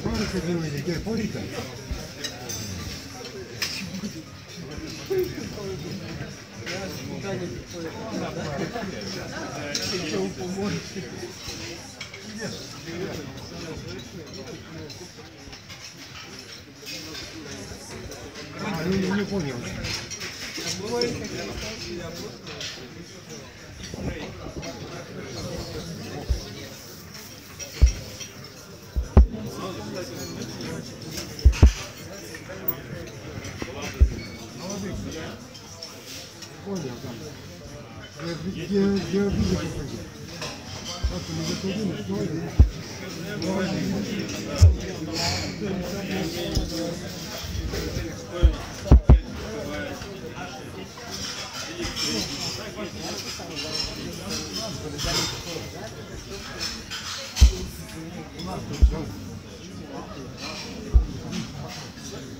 Сколько делали, где порика? А, не, не понял. Понял, да. Я, я, я видел, как это. Вот, мы заходили, что это?